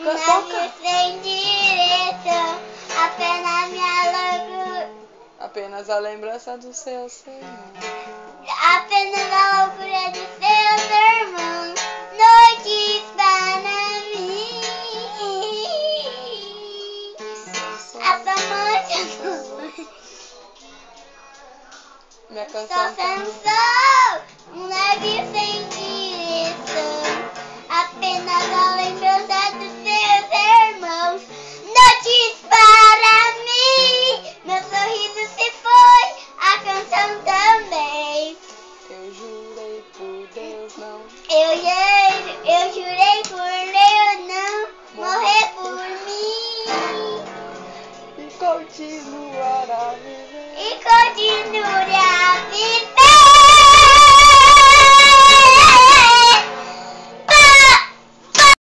Nave sem direção, apenas minha loucura. Apenas a lembrança do seu Senhor. Apenas a loucura de seus irmãos. Noites para mim. Essa noite Minha só canção tá... canção Deus, não. Eu jurei, eu jurei por Deus, não morrer por mim. E continuará.